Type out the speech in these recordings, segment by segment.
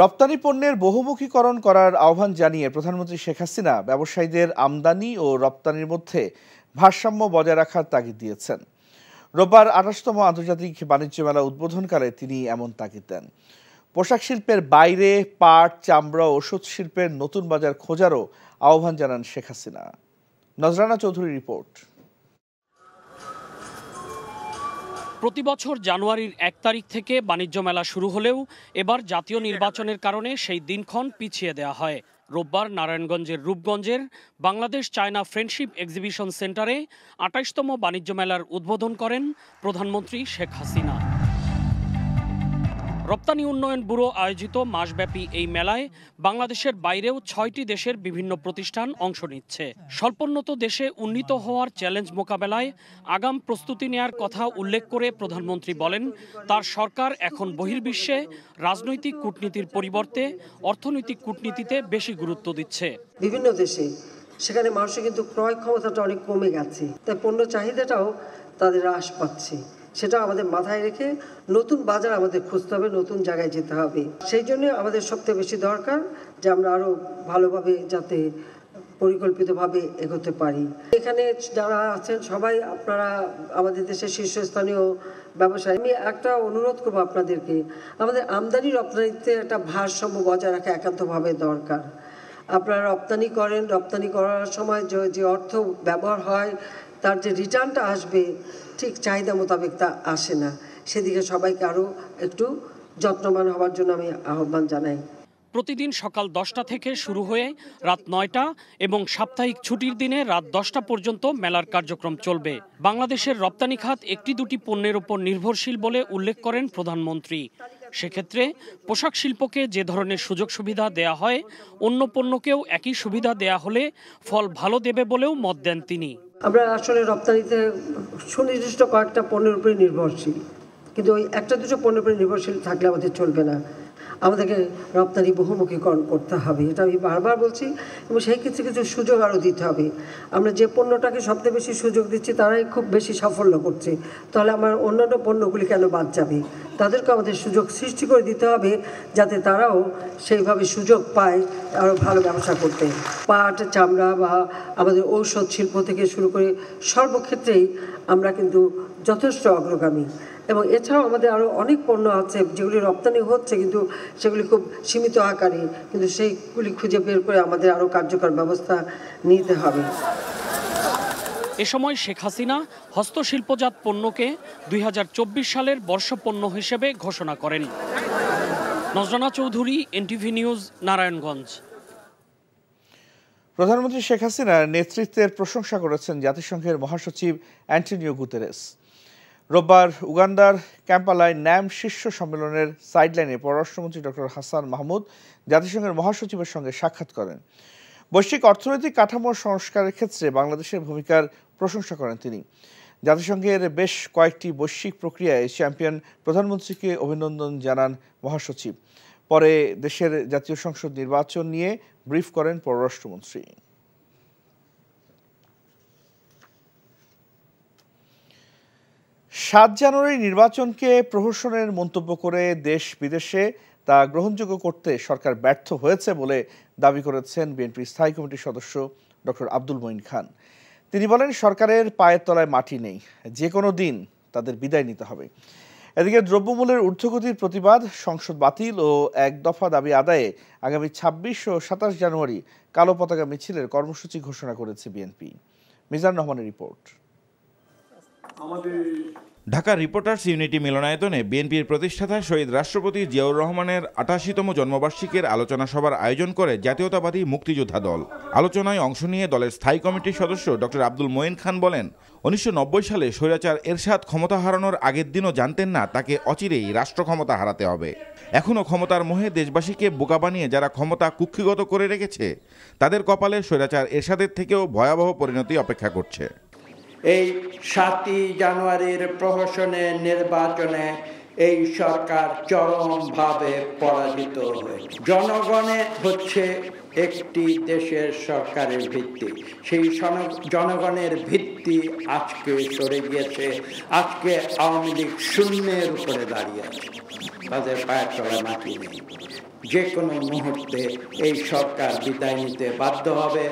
রপ্তানি পণ্যের বহুমুখীকরণ করার আহ্বান জানিয়ে প্রধানমন্ত্রী শেখ হাসিনা ব্যবসায়ীদের আমদানি ও রপ্তানির মধ্যে ভারসাম্য বজায় রাখার তাগিদ দিয়েছেন। রোববার আঠাশতম আন্তর্জাতিক বাণিজ্য মেলা উদ্বোধনকালে তিনি এমন তাগিদ দেন। পোশাক শিল্পের বাইরে পাট, চামড়া ওষুধ শিল্পের নতুন বাজার খোঁজারও আহ্বান জানান শেখ হাসিনা। নজরানা চৌধুরী রিপোর্ট। প্রতি বছর জানুয়ারির এক তারিখ থেকে বাণিজ্য মেলা শুরু হলেও এবার জাতীয় নির্বাচনের কারণে সেই দিনক্ষণ পিছিয়ে দেওয়া হয়। রোববার নারায়ণগঞ্জের রূপগঞ্জের বাংলাদেশ চায়না ফ্রেন্ডশিপ এক্সিবিশন সেন্টারে আঠাশতম বাণিজ্য মেলার উদ্বোধন করেন প্রধানমন্ত্রী শেখ হাসিনা। রপ্তানি উন্নয়ন ব্যুরো আয়োজিত মাসব্যাপী এই মেলায় বাংলাদেশের বাইরেও ছয়টি দেশের বিভিন্ন প্রতিষ্ঠান অংশ নিচ্ছে। স্বল্পোন্নত দেশে উন্নীত হওয়ার চ্যালেঞ্জ মোকাবেলায় আগাম প্রস্তুতি নেয়ার কথা উল্লেখ করে প্রধানমন্ত্রী বলেন, তার সরকার এখন বহির্বিশ্বে রাজনৈতিক কূটনীতির পরিবর্তে অর্থনৈতিক কূটনীতিতে বেশি গুরুত্ব দিচ্ছে। বিভিন্ন দেশে সেখানে মানুষের কিন্তু ক্রয় ক্ষমতাটা অনেক কমে গেছে। তাই পণ্য চাহিদাটাও তাদের হ্রাস পাচ্ছে। সেটা আমাদের মাথায় রেখে নতুন বাজার আমাদের খুঁজতে হবে, নতুন জায়গায় যেতে হবে। সেই জন্য আমাদের সবচেয়ে বেশি দরকার যে আমরা আরও ভালোভাবে যাতে পরিকল্পিতভাবে এগোতে পারি। এখানে যারা আছেন সবাই আপনারা আমাদের দেশের শীর্ষস্থানীয় ব্যবসায়ী। আমি একটা অনুরোধ করব আপনাদেরকে, আমাদের আমদানি রপ্তানিতে একটা ভারসাম্য বজায় রাখা একান্তভাবে দরকার। আপনারা রপ্তানি করেন, রপ্তানি করার সময় যে অর্থ ব্যবহার হয়, তার যে রিটার্নটা আসবে ঠিক চাহিদা মোতাবেক তা আসে না। সেদিকে সবাইকে আরও একটু যত্নবান হওয়ার জন্য আমি আহ্বান জানাই। প্রতিদিন সকাল দশটা থেকে শুরু হয়ে রাত নয়টা এবং সাপ্তাহিক ছুটির দিনে রাত দশটা পর্যন্ত মেলার কার্যক্রম চলবে। বাংলাদেশের রপ্তানি খাত একটি দুটি পণ্যের উপর নির্ভরশীল বলে উল্লেখ করেন প্রধানমন্ত্রী। সেক্ষেত্রে পোশাক শিল্পকে যে ধরনের সুযোগ সুবিধা দেয়া হয়, অন্য পণ্যকেও একই সুবিধা দেয়া হলে ফল ভালো দেবে বলেও মত দেন তিনি। আমরা আসলে রপ্তানিতে সুনির্দিষ্ট কয়েকটা পণ্যের উপরে নির্ভরশীল। কিন্তু ওই একটা দুটো পণ্যের উপরে নির্ভরশীল থাকলে আমাদের চলবে না। আমাদেরকে রপ্তানি বহুমুখীকরণ করতে হবে। এটা আমি বারবার বলছি এবং সেই ক্ষেত্রে কিছু সুযোগ আরও দিতে হবে। আমরা যে পণ্যটাকে সবচেয়ে বেশি সুযোগ দিচ্ছি, তারাই খুব বেশি সাফল্য করছে। তাহলে আমার অন্যান্য পণ্যগুলি কেন বাদ যাবে? তাদেরকে আমাদের সুযোগ সৃষ্টি করে দিতে হবে যাতে তারাও সেইভাবে সুযোগ পায় আরও ভালো ব্যবসা করতে। পাট, চামড়া বা আমাদের ঔষধ শিল্প থেকে শুরু করে সর্বক্ষেত্রেই আমরা কিন্তু যথেষ্ট অগ্রগামী। এবং এছাড়াও আমাদের আরও অনেক পণ্য আছে যেগুলি রপ্তানি হচ্ছে কিন্তু সেগুলি খুব সীমিত আকারে কিন্তু সেইগুলি খুঁজে বের করে আমাদের আরও কার্যকর ব্যবস্থা নিতে হবে। এ সময় শেখ হাসিনা হস্তশিল্পজাত পণ্যকে দুই হাজার চব্বিশ সালের বর্ষপণ্য হিসেবে ঘোষণা করেন। Nazrana Chowdhury NTV news Narayanganj. প্রধানমন্ত্রী শেখ হাসিনার নেতৃত্বের প্রশংসা করেছেন জাতিসংঘের মহাসচিব অ্যান্টনিও গুতেরেস। রোববার উগান্ডার ক্যাম্পালায় ন্যাম শীর্ষ সম্মেলনের সাইডলাইনে পররাষ্ট্রমন্ত্রী ডক্টর হাসান মাহমুদ জাতিসংঘের মহাসচিবের সঙ্গে সাক্ষাৎ করেন। বৈশ্বিক অর্থনৈতিক কাঠামো সংস্কারের ক্ষেত্রে বাংলাদেশের ভূমিকার প্রশংসা করেন তিনি। জাতিসংঘের বেশ কয়েকটি বৈশ্বিক প্রক্রিয়ায় চ্যাম্পিয়ন প্রধানমন্ত্রীকে অভিনন্দন জানান মহাসচিব। পরে দেশের জাতীয় সংসদ নির্বাচন নিয়ে ব্রিফ করেন পররাষ্ট্রমন্ত্রী। সাত জানুয়ারি নির্বাচনকে প্রহসনের মন্তব্য করে দেশ বিদেশে তা গ্রহণযোগ্য করতে সরকার ব্যর্থ হয়েছে বলে দাবি করেছেন বিএনপির স্থায়ী কমিটির সদস্য ডক্টর আব্দুল মঈন খান। তিনি বলেন, সরকারের পায়ের তলায় মাটি নেই, যে কোনো দিন তাদের বিদায় নিতে হবে। এদিকে দ্রব্যমূল্যের ঊর্ধ্বগতির প্রতিবাদ, সংসদ বাতিল ও এক দফা দাবি আদায়ে আগামী ছাব্বিশ ও সাতাশ জানুয়ারি কালো পতাকা মিছিলের কর্মসূচি ঘোষণা করেছে বিএনপি। মিজান রহমানের রিপোর্ট। ঢাকার রিপোর্টার্স ইউনিটি মিলনায়তনে বিএনপির প্রতিষ্ঠাতা শহীদ রাষ্ট্রপতি জিয়াউর রহমানের আটাশিতম জন্মবার্ষিকীর আলোচনা সভার আয়োজন করে জাতীয়তাবাদী মুক্তিযোদ্ধা দল। আলোচনায় অংশ নিয়ে দলের স্থায়ী কমিটির সদস্য ডক্টর আব্দুল মঈন খান বলেন, উনিশশো নব্বই সালে স্বৈরাচার এরশাদ ক্ষমতা হারানোর আগের দিনও জানতেন না তাকে অচিরেই রাষ্ট্র ক্ষমতা হারাতে হবে। এখনও ক্ষমতার মোহে দেশবাসীকে বোকা বানিয়ে যারা ক্ষমতা কুক্ষিগত করে রেখেছে, তাদের কপালে স্বৈরাচার এরশাদের থেকেও ভয়াবহ পরিণতি অপেক্ষা করছে। এই সাতই জানুয়ারির প্রহসনের নির্বাচনে এই সরকার চরমভাবে পরাজিত হয়েছে জনগণে হচ্ছে একটি দেশের সরকারের ভিত্তি। সেই জনগণের ভিত্তি আজকে সরে গিয়েছে। আজকে আওয়ামী লীগ শূন্যের উপরে দাঁড়িয়ে আছে। তাদের পায়ের তলায় মাটি নেই। যে কোনো মুহূর্তে এই সরকার বিদায় নিতে বাধ্য হবে।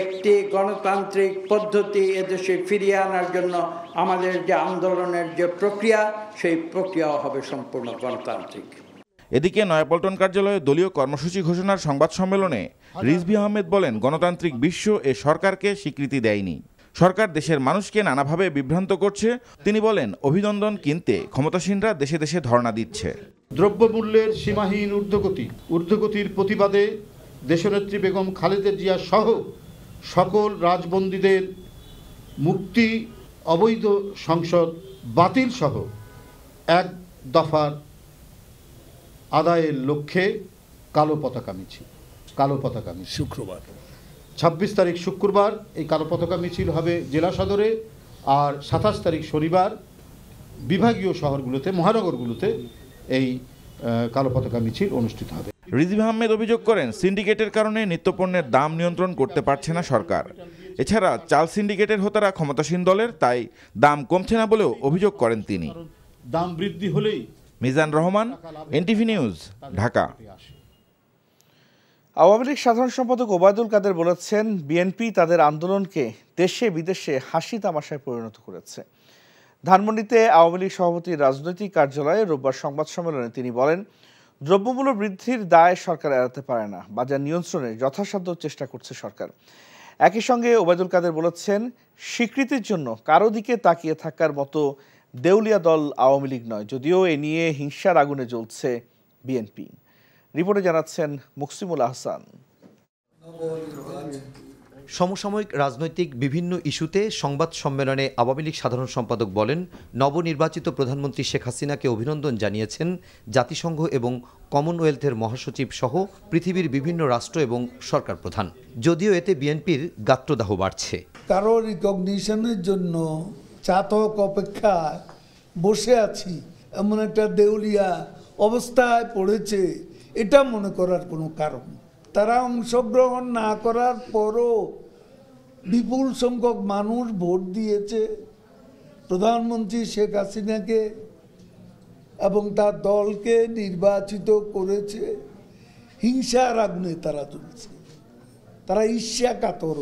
একটি গণতান্ত্রিক পদ্ধতি এদেশে ফিরিয়ে আনার জন্য আমাদের যে আন্দোলনের যে প্রক্রিয়া, সেই প্রক্রিয়াও হবে সম্পূর্ণ গণতান্ত্রিক। এদিকে নয়াপল্টন কার্যালয়ে দলীয় কর্মসূচি ঘোষণার সংবাদ সম্মেলনে রিজভি আহমেদ বলেন, গণতান্ত্রিক বিশ্ব এ সরকারকে স্বীকৃতি দেয়নি। সরকার দেশের মানুষকে নানাভাবে বিভ্রান্ত করছে। তিনি বলেন, অভিনন্দন কিনতে ক্ষমতাসীনরা দেশে দেশে ধর্ণা দিচ্ছে। দ্রব্যমূল্যের সীমাহীন ঊর্ধ্বগতি ঊর্ধ্বগতির প্রতিবাদে দেশনেত্রী বেগম খালেদা জিয়া সহ সকল রাজবন্দীদের মুক্তি অবৈধ সংসদ বাতিল সহ এক দফার আদায়ের লক্ষ্যে কালো পতাকা মিছিল কালো পতাকা মিছিল। শুক্রবার। ছাব্বিশ তারিখ শুক্রবার এই কালো পতাকা মিছিল হবে জেলা সদরে আর সাতাশ তারিখ শনিবার বিভাগীয় শহরগুলোতে মহানগরগুলোতে এই কালো পতাকা মিছিল অনুষ্ঠিত হবে। রিজভি আহমেদ অভিযোগ করেন সিন্ডিকেটের কারণে নিত্যপণ্যের দাম নিয়ন্ত্রণ করতে পারছে না সরকার। এছাড়া চাল সিন্ডিকেটের হোতারা ক্ষমতাসীন দলের তাই দাম কমছে না বলেও অভিযোগ করেন তিনি। দাম বৃদ্ধি হলেই Mizan Rahman NTV news Dhaka. Awami League সাধারণ সম্পাদক ওবায়দুল কাদের বলেছেন বিএনপি তাদের আন্দোলনকে দেশে বিদেশে হাসি তামাশায় পরিণত করেছে। ধানমন্ডিতে আওয়ামী লীগ সভাপতির রাজনৈতিক কার্যালয়ে রোববার সংবাদ সম্মেলনে তিনি বলেন, দ্রব্যমূল্য বৃদ্ধির দায় সরকার এড়াতে পারে না, বাজার নিয়ন্ত্রণে যথাসাধ্য চেষ্টা করছে সরকার। একই সঙ্গে ওবায়দুল কাদের বলেছেন, স্বীকৃতির জন্য কারও দিকে তাকিয়ে থাকার মতো দেউলিয়া দল আওয়ামী লীগ নয়, যদিও এ নিয়ে হিংসার আগুনে জ্বলছে বিএনপি। রিপোর্টে জানাচ্ছেন মুকসিমুল আহসান। সমসাময়িক রাজনৈতিক বিভিন্ন ইস্যুতে সংবাদ সম্মেলনে আওয়ামী লীগ সাধারণ সম্পাদক বলেন, নবনির্বাচিত প্রধানমন্ত্রী শেখ হাসিনাকে অভিনন্দন জানিয়েছেন জাতিসংঘ এবং কমনওয়েলথের মহাসচিব সহ পৃথিবীর বিভিন্ন রাষ্ট্র এবং সরকার প্রধান। যদিও এতে বিএনপির গাত্রদাহ বাড়ছে। কারও রিকগনিশনের জন্য চাতক অপেক্ষা বসে আছি, এমন একটা দেউলিয়া অবস্থায় পড়েছে, এটা মনে করার কোনো কারণ তারা অংশগ্রহণ না করার পরও বিপুল সংখ্যক মানুষ ভোট দিয়েছে। প্রধানমন্ত্রী শেখ হাসিনাকে এবং তার দলকে নির্বাচিত করেছে। হিংসার আগুনে তারা চলছে। তারা ঈর্ষা কাতর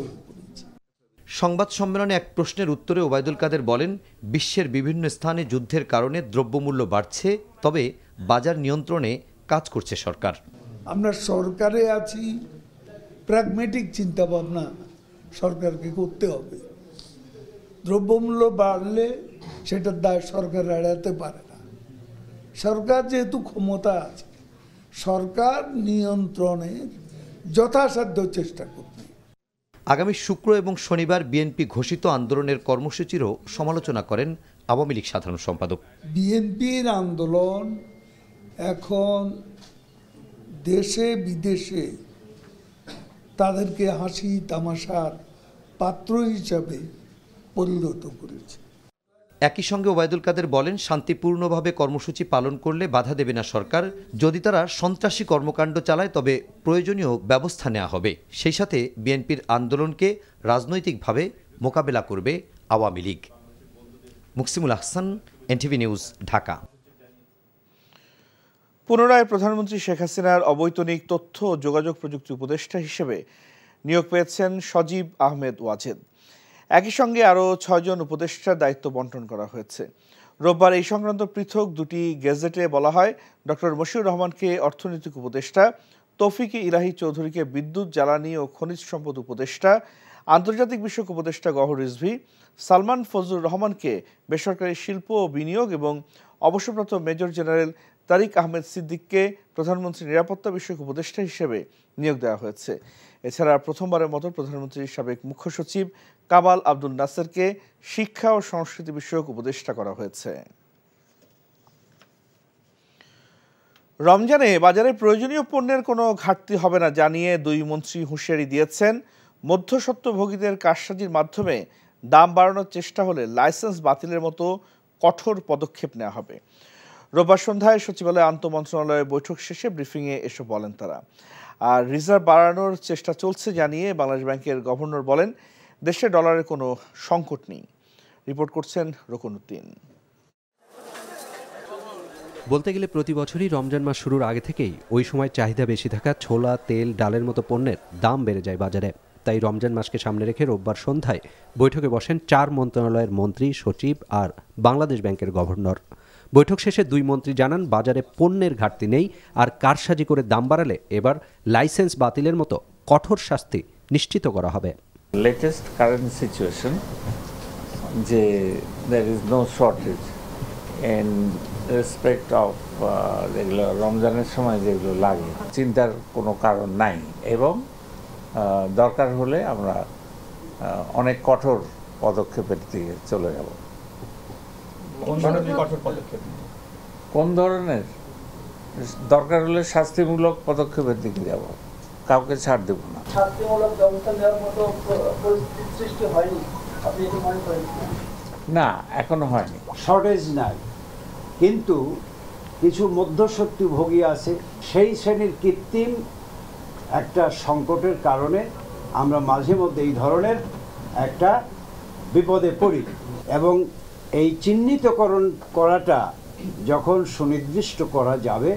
সংবাদ সম্মেলনে এক প্রশ্নের উত্তরে ওবায়দুল কাদের বলেন, বিশ্বের বিভিন্ন স্থানে যুদ্ধের কারণে দ্রব্যমূল্য বাড়ছে, তবে বাজার নিয়ন্ত্রণে কাজ করছে সরকার। আমরা সরকারে আছি প্র্যাগমেটিক চিন্তাভাবনা সরকারকে করতে হবে। দ্রব্যমূল্য বাড়লে সেটার দায় সরকার এড়াতে পারে না। সরকার যেহেতু ক্ষমতা আছে সরকার নিয়ন্ত্রণের যথাসাধ্য চেষ্টা করবে। আগামী শুক্র এবং শনিবার বিএনপি ঘোষিত আন্দোলনের কর্মসূচিরও সমালোচনা করেন আওয়ামী লীগ সাধারণ সম্পাদক। বিএনপির আন্দোলন এখন দেশে বিদেশে তাদেরকে হাসি তামাশার পাত্র হিসাবে পরিণত করেছে। একই সঙ্গে ওবায়দুল কাদের বলেন, শান্তিপূর্ণভাবে কর্মসূচি পালন করলে বাধা দেবে না সরকার। যদি তারা সন্ত্রাসী কর্মকাণ্ড চালায়, তবে প্রয়োজনীয় ব্যবস্থা নেওয়া হবে। সেই সাথে বিএনপির আন্দোলনকে রাজনৈতিকভাবে মোকাবেলা করবে Awami League. Muksimul Ahsan NTV news, Dhaka. পুনরায় প্রধানমন্ত্রী শেখ হাসিনার অবৈতনিক তথ্য ও যোগাযোগ প্রযুক্তি উপদেষ্টা হিসেবে নিয়োগ পেয়েছেন সজীব আহমেদ ওয়াজেদ। একই সঙ্গে আরও ছয়জন উপদেষ্টার দায়িত্ব বন্টন করা হয়েছে। রোববার এই সংক্রান্ত পৃথক দুটি গেজেটে বলা হয়, ডক্টর মশিউর রহমানকে অর্থনৈতিক উপদেষ্টা, তৌফিক ইলাহি চৌধুরীকে বিদ্যুৎ, জ্বালানি ও খনিজ সম্পদ উপদেষ্টা, আন্তর্জাতিক বিষয়ক উপদেষ্টা গহর রিজভি, সালমান ফজলুর রহমানকে বেসরকারি শিল্প ও বিনিয়োগ এবং অবসরপ্রাপ্ত মেজর জেনারেল তারিক আহমেদ সিদ্দিককে প্রধানমন্ত্রী নিরাপত্তা বিষয়ক উপদেষ্টা হিসেবে নিয়োগ দেওয়া হয়েছে। এছাড়া প্রথমবারের মতো প্রধানমন্ত্রীর সাবেক মুখ্য সচিব কামাল আব্দুল নাসেরকে শিক্ষা ও সংস্কৃতি বিষয়ক উপদেষ্টা করা হয়েছে। রমজানে বাজারে প্রয়োজনীয় পণ্যের কোনো ঘাটতি হবে না জানিয়ে দুই মন্ত্রী হুঁশিয়ারি দিয়েছেন। মধ্যস্বত্বভোগীদের কারসাজির মাধ্যমে দাম বাড়ানোর চেষ্টা হলে লাইসেন্স বাতিলের মতো কঠোর পদক্ষেপ নেওয়া হবে। রোববার সন্ধ্যায় সচিবালয় আন্তঃ মন্ত্রণালয় বৈঠক শেষে ব্রিফিংয়ে এসব বলেন তারা। আর রিজার্ভ বাড়ানোর চেষ্টা চলছে জানিয়ে বাংলাদেশ ব্যাংকের গভর্নর বলেন, দেশে ডলারের কোনো সংকট নেই। রিপোর্ট করছেন রকনউদ্দিন বলতে গেলে প্রতি বছরই রমজান মাস শুরুর আগে থেকেই ওই সময় চাহিদা বেশি থাকা ছোলা, তেল, ডালের মতো পণ্যের দাম বেড়ে যায় বাজারে। তাই রমজান মাসকে সামনে রেখে রোববার সন্ধ্যায় বৈঠকে বসেন চার মন্ত্রণালয়ের মন্ত্রী, সচিব আর বাংলাদেশ ব্যাংকের গভর্নর। বৈঠক শেষে দুই মন্ত্রী জানান বাজারে পণ্যের ঘাটতি নেই আর কারসাজি করে দাম বাড়ালে এবার লাইসেন্স বাতিলের মতো কঠোর শাস্তি নিশ্চিত করা হবে। Latest current situation যে is no shortage in respect of uh, যেগুলো রমজানের সময় যেগুলো লাগে চিন্তার কোনো কারণ নাই এবং দরকার হলে আমরা অনেক কঠোর পদক্ষেপের দিকে চলে যাব। কোন ধরনের দরকার হলে শাস্তিমূলক পদক্ষেপের দিকে যাব। কাউকে ছাড় দেব না। শাস্তিমূলক ব্যবস্থা নেওয়ার মতো পরিস্থিতি সৃষ্টি হয়নি। আপনি এটি মনে করেন না এখনও হয়নি। শর্টেজ নাই। কিন্তু কিছু মধ্যসত্যি ভোগী আছে সেই শ্রেণির কৃত্রিম একটা সংকটের কারণে আমরা মাঝে মধ্যে এই ধরনের একটা বিপদে পড়ি। এবং এই চিহ্নিতকরণ করাটা যখন সুনির্দিষ্ট করা যাবে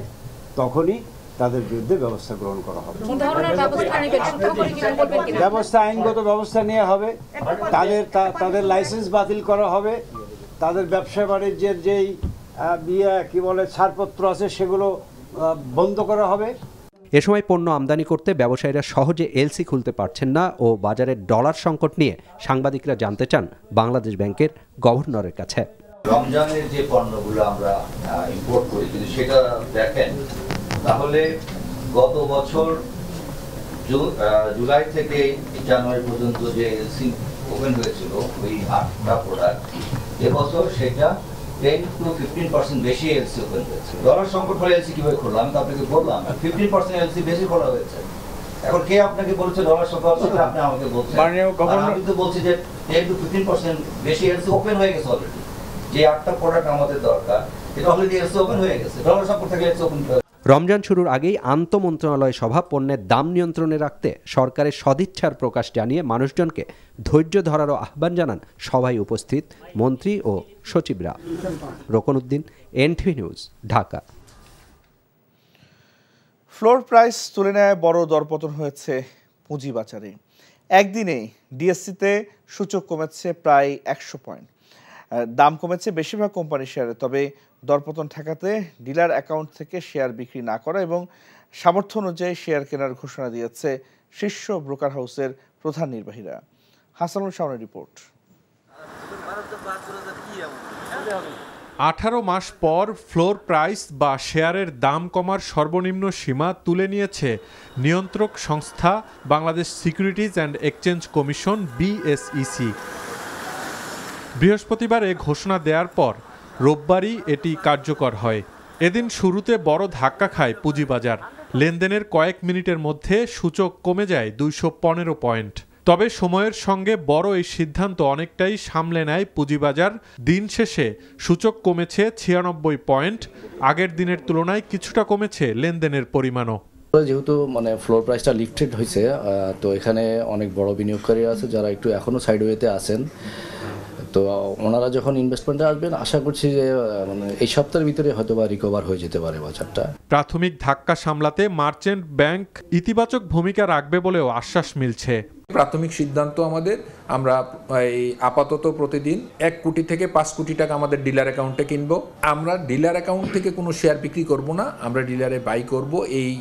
তখনই তাদের বিরুদ্ধে ব্যবস্থা গ্রহণ করা হবে। ব্যবস্থা আইনগত ব্যবস্থা নেওয়া হবে। তাদের তাদের লাইসেন্স বাতিল করা হবে। তাদের ব্যবসা বাণিজ্যের যেই ইয়ে কি বলে ছাড়পত্র আছে সেগুলো বন্ধ করা হবে। এ সময় পণ্য আমদানি করতে ব্যবসায়ীরা সহজে এলসি খুলতে পারছেন না ও বাজারে ডলার সংকট নিয়ে সাংবাদিকরা জানতে চান বাংলাদেশ ব্যাংকের গভর্নরের কাছে। রমজানের যে পণ্যগুলো আমরা ইম্পোর্ট করি, যদি সেটা দেখেন, তাহলে গত বছর জুলাই থেকে জানুয়ারি পর্যন্ত যে এলসি ওপেন হয়েছিল, ওই আটটা প্রোডাক্ট এবছর সেটা টেন টু ফিফটিন পার্সেন্ট বেশি এলসি ওপেন হয়েছে। ডলার সংকট হলে এলসি কীভাবে খোলা? আমি তো আপনাকে বললাম ফিফটিন পার্সেন্ট এলসি বেশি খোলা হয়েছে। এখন কে আপনাকে বলছে ডলার সংকট সেটা আপনি আমাকে বলছেন। আমি তো বলছি যে টেন টু ফিফটিন পার্সেন্ট বেশি এলসি ওপেন হয়ে গেছে অলরেডি যে আটটা প্রোডাক্ট আমাদের দরকার এটা অলরেডি এলসি ওপেন হয়ে গেছে। ডলার সংকট থাকলে এলসি ওপেন রমজান শুরুর আগেই আন্তঃ মন্ত্রণালয় সভা পণ্যের দাম নিয়ন্ত্রণে রাখতে সরকারের সদিচ্ছার প্রকাশ জানিয়ে মানুষজনকে ধৈর্য ধরারও আহ্বান জানান সভায় উপস্থিত মন্ত্রী ও সচিবরা। Rokonuddin NTV news, Dhaka. Floor price তুলে নেয় বড় দরপতন হয়েছে পুঁজিবাজারে। একদিনে ডিএসসিতে সূচক কমেছে প্রায় একশো পয়েন্ট। দাম কমেছে বেশিরভাগ কোম্পানির শেয়ারে তবে দরপতন ঠেকাতে ডিলার অ্যাকাউন্ট থেকে শেয়ার বিক্রি না করা এবং সামর্থ্য অনুযায়ী শেয়ার কেনার ঘোষণা দিয়েছে শীর্ষ ব্রোকার হাউসের প্রধান নির্বাহীরা। হাসানুল শাওনের রিপোর্ট আঠারো মাস পর ফ্লোর প্রাইস বা শেয়ারের দাম কমার সর্বনিম্ন সীমা তুলে নিয়েছে নিয়ন্ত্রক সংস্থা, Bangladesh Securities and Exchange Commission BSEC বৃহস্পতিবার এ ঘোষণা দেওয়ার পর রোববারই এটি কার্যকর হয়। এদিন শুরুতে বড় ধাক্কা খায় পুঁজিবাজার। লেনদেনের কয়েক মিনিটের মধ্যে সূচক কমে যায় দুইশো পনেরো পয়েন্ট। তবে সময়ের সঙ্গে বড় এই সিদ্ধান্ত অনেকটাই সামলে নেয় পুঁজিবাজার। দিন শেষে সূচক কমেছে ছিয়ানব্বই পয়েন্ট। আগের দিনের তুলনায় কিছুটা কমেছে লেনদেনের পরিমাণও। যেহেতু মানে ফ্লোর প্রাইসটা লিফটেড হয়েছে তো এখানে অনেক বড় বিনিয়োগকারী আছে যারা একটু এখনও সাইডওয়েতে আছেন। তো ওনারা যখন ইনভেস্টমেন্টে আসবেন আশা করছি যে মানে এই সপ্তাহের ভিতরে হয়তো বা রিকভার হয়ে যেতে পারে বাজারটা। প্রাথমিক ধাক্কা সামলাতে মার্চেন্ট ব্যাংক ইতিবাচক ভূমিকা রাখবে বলেও আশ্বাস মিলছে। প্রাথমিক সিদ্ধান্ত আমাদের আমরা এই আপাতত প্রতিদিন এক কোটি থেকে পাঁচ কোটি টাকা আমাদের ডিলার অ্যাকাউন্টে কিনবো। আমরা ডিলার অ্যাকাউন্ট থেকে কোনো শেয়ার বিক্রি করব না আমরা ডিলারে বাই করব এই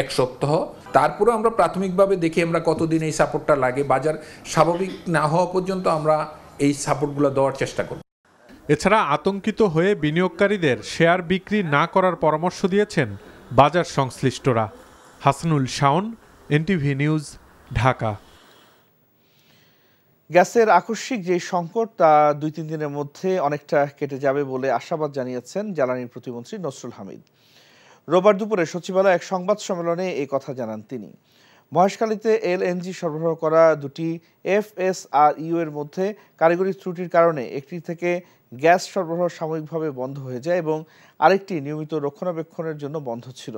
এক সপ্তাহ। তারপরে আমরা প্রাথমিকভাবে দেখি আমরা কতদিন এই সাপোর্টটা লাগে। বাজার স্বাভাবিক না হওয়া পর্যন্ত আমরা এই সাপোর্টগুলো দেওয়ার চেষ্টা করব। এছাড়া আতঙ্কিত হয়ে বিনিয়োগকারীদের শেয়ার বিক্রি না করার পরামর্শ দিয়েছেন বাজার সংশ্লিষ্টরা। Hasanul Shaon NTV news Dhaka. গ্যাসের আকস্মিক যে সংকট তা দুই তিন দিনের মধ্যে অনেকটা কেটে যাবে বলে আশাবাদ জানিয়েছেন জ্বালানি প্রতিমন্ত্রী নসরুল হামিদ। রোববার দুপুরে সচিবালয়ে এক সংবাদ সম্মেলনে এই কথা জানান তিনি। মহেশখালীতে এলএনজি সরবরাহ করা দুটি এফএসআর ইউ এর মধ্যে কারিগরি ত্রুটির কারণে একটি থেকে গ্যাস সরবরাহ সাময়িকভাবে বন্ধ হয়ে যায় এবং আরেকটি নিয়মিত রক্ষণাবেক্ষণের জন্য বন্ধ ছিল।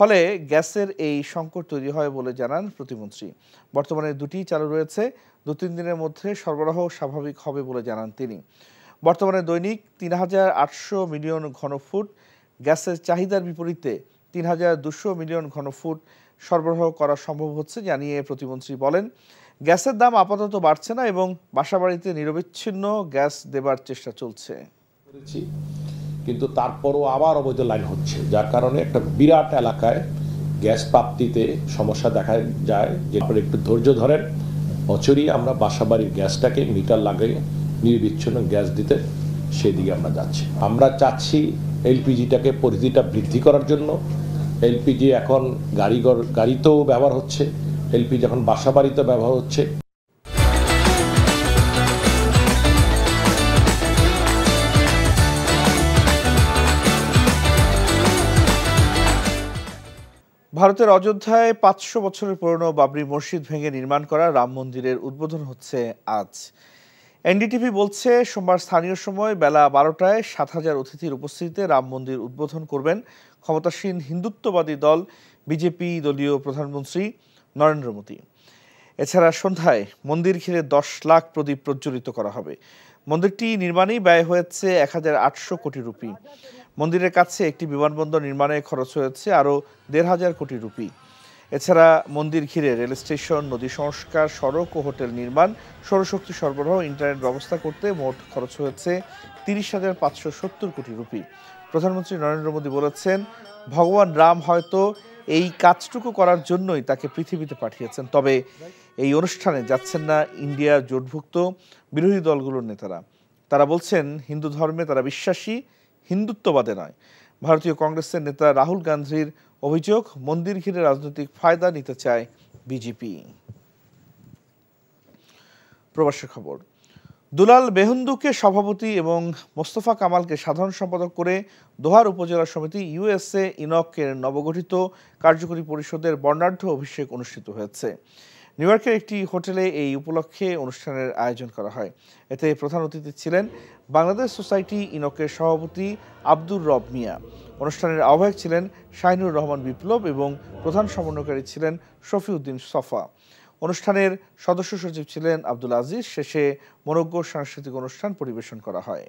ফলে গ্যাসের এই সংকট তৈরি হয় বলে জানান প্রতিমন্ত্রী। বর্তমানে দুটি চালু রয়েছে, দু তিন দিনের মধ্যে সরবরাহ স্বাভাবিক হবে বলে জানান তিনি। বর্তমানে দৈনিক তিন হাজার আটশো মিলিয়ন ঘনফুট গ্যাসের চাহিদার বিপরীতে তিন হাজার দুশো মিলিয়ন ঘনফুট সরবরাহ করা সম্ভব হচ্ছে জানিয়ে প্রতিমন্ত্রী বলেন, গ্যাসের দাম আপাতত বাড়ছে না এবং বাসাবাড়িতে নিরবিচ্ছিন্ন গ্যাস দেবার চেষ্টা চলছে। কিন্তু তারপরও আবার অবৈধ লাইন হচ্ছে, যার কারণে একটা বিরাট এলাকায় গ্যাস প্রাপ্তিতে সমস্যা দেখা যায়। যে একটু ধৈর্য ধরেন, বছরই আমরা বাসাবাড়ির গ্যাসটাকে মিটার লাগিয়ে নির্বিচ্ছিন্ন গ্যাস দিতে সেদিকে আমরা যাচ্ছি। আমরা চাচ্ছি এলপিজিটাকে পরিধিটা বৃদ্ধি করার জন্য এলপিজি এখন গাড়িঘর গাড়িতেও ব্যবহার হচ্ছে। এলপিজি এখন বাসাবাড়িতে ব্যবহার হচ্ছে। ভারতের অযোধ্যায় পাঁচশো বছরের পুরনো বাবরি মসজিদ ভেঙে নির্মাণ করা রাম মন্দিরের উদ্বোধন হচ্ছে আজ। এনডিটিভি বলছে, সোমবার স্থানীয় সময় বেলা বারোটায় সাত হাজার অতিথির উপস্থিতিতে রাম মন্দির উদ্বোধন করবেন ক্ষমতাসীন হিন্দুত্ববাদী দল বিজেপি দলীয় প্রধানমন্ত্রী নরেন্দ্র মোদী। এছাড়া সন্ধ্যায় মন্দির ঘিরে দশ লাখ প্রদীপ প্রজ্বলিত করা হবে। মন্দিরটি নির্মাণেই ব্যয় হয়েছে এক হাজার আটশো কোটি রুপি। মন্দিরের কাছে একটি বিমানবন্দর নির্মাণে খরচ হয়েছে আরও দেড় হাজার কোটি রুপি। এছাড়া মন্দির ঘিরে রেল স্টেশন, নদী সংস্কার, সড়ক ও হোটেল নির্মাণ, সৌরশক্তি সরবরাহ, ইন্টারনেট ব্যবস্থা করতে মোট খরচ হয়েছে তিরিশ হাজার পাঁচশো সত্তর কোটি রুপি। প্রধানমন্ত্রী নরেন্দ্র মোদী বলেছেন, ভগবান রাম হয়তো এই কাজটুকু করার জন্যই তাকে পৃথিবীতে পাঠিয়েছেন। তবে এই অনুষ্ঠানে যাচ্ছেন না ইন্ডিয়ার জোটভুক্ত বিরোধী দলগুলোর নেতারা। তারা বলছেন, হিন্দু ধর্মে তারা বিশ্বাসী, হিন্দুত্ববাদে নয়। ভারতীয় কংগ্রেসের নেতা রাহুল গান্ধীর অভিযোগ, মন্দির ঘিরে রাজনৈতিক ফায়দা নিতে চায় বিজেপি। প্রবাসের খবর। দুলাল বেহুন্দুকে সভাপতি এবং মোস্তফা কামালকে সাধারণ সম্পাদক করে দোহার উপজেলা সমিতি ইউএসএ ইনকের নবগঠিত কার্যকরী পরিষদের বর্ণাঢ্য অভিষেক অনুষ্ঠিত হয়েছে। নিউ একটি হোটেলে এই উপলক্ষে অনুষ্ঠানের আয়োজন করা হয়। এতে প্রধান অতিথি ছিলেন বাংলাদেশ সোসাইটি ইনকের সভাপতি আব্দুর রব মিয়া। অনুষ্ঠানের আহ্বায়ক ছিলেন শাহিনুর রহমান বিপ্লব এবং প্রধান সমন্বয়কারী ছিলেন শফিউদ্দিন সফা। অনুষ্ঠানের সদস্য সচিব ছিলেন আব্দুল আজিজ। শেষে মনজ্ঞ সাংস্কৃতিক অনুষ্ঠান পরিবেশন করা হয়।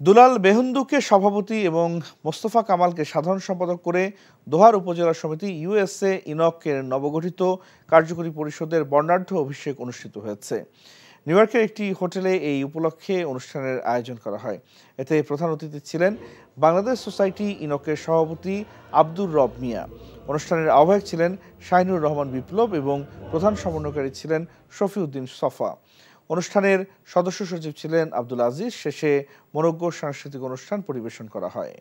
দুলাল বেহুন্দুকে সভাপতি এবং মোস্তফা কামালকে সাধারণ সম্পাদক করে দোহার উপজেলা সমিতি ইউএসএ ইনকের নবগঠিত কার্যকরী পরিষদের বর্ণাঢ্য অভিষেক অনুষ্ঠিত হয়েছে। নিউ ইয়র্কের একটি হোটেলে এই উপলক্ষে অনুষ্ঠানের আয়োজন করা হয়। এতে প্রধান অতিথি ছিলেন বাংলাদেশ সোসাইটি ইনকের সভাপতি আব্দুর রব মিয়া। অনুষ্ঠানের আহ্বায়ক ছিলেন শাহিনুর রহমান বিপ্লব এবং প্রধান সমন্বয়কারী ছিলেন শফিউদ্দিন সফা। অনুষ্ঠানের সদস্য সচিব ছিলেন আব্দুল আজিজ। শেষে মনজ্ঞ সাংস্কৃতিক অনুষ্ঠান পরিবেশন করা হয়।